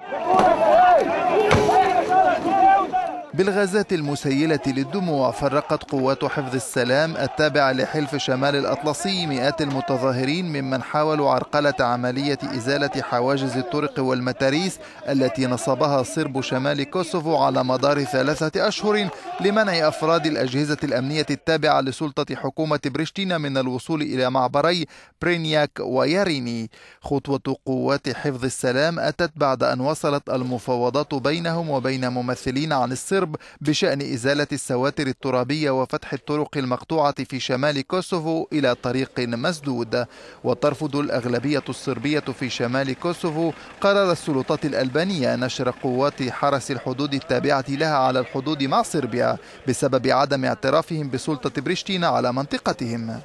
Oh! بالغازات المسيلة للدموع فرقت قوات حفظ السلام التابعة لحلف شمال الأطلسي مئات المتظاهرين ممن حاولوا عرقلة عملية إزالة حواجز الطرق والمتاريس التي نصبها صرب شمال كوسوفو على مدار ثلاثة أشهر لمنع أفراد الأجهزة الأمنية التابعة لسلطة حكومة بريشتينا من الوصول إلى معبري برينياك وياريني. خطوة قوات حفظ السلام أتت بعد أن وصلت المفاوضات بينهم وبين ممثلين عن الصرب الحرب بشأن إزالة السواتر الترابية وفتح الطرق المقطوعة في شمال كوسوفو إلى طريق مسدود. وترفض الأغلبية الصربية في شمال كوسوفو قرار السلطات الألبانية نشر قوات حرس الحدود التابعة لها على الحدود مع صربيا بسبب عدم اعترافهم بسلطة بريشتينا على منطقتهم.